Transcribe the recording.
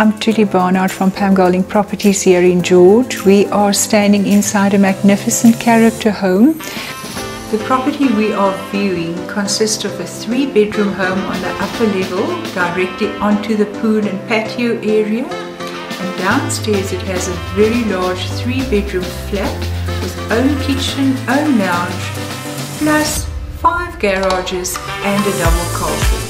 I'm Tilly Barnard from Pam Golding Properties here in George. We are standing inside a magnificent character home. The property we are viewing consists of a three bedroom home on the upper level directly onto the pool and patio area and downstairs it has a very large three bedroom flat with own kitchen, own lounge plus five garages and a double carport.